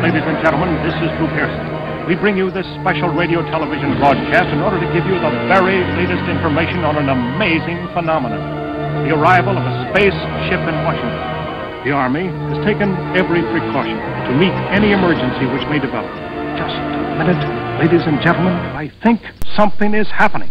Ladies and gentlemen, this is Drew Pearson. We bring you this special radio television broadcast in order to give you the very latest information on an amazing phenomenon the arrival of a space ship in Washington. The Army has taken every precaution to meet any emergency which may develop. Just a minute, ladies and gentlemen. I think something is happening.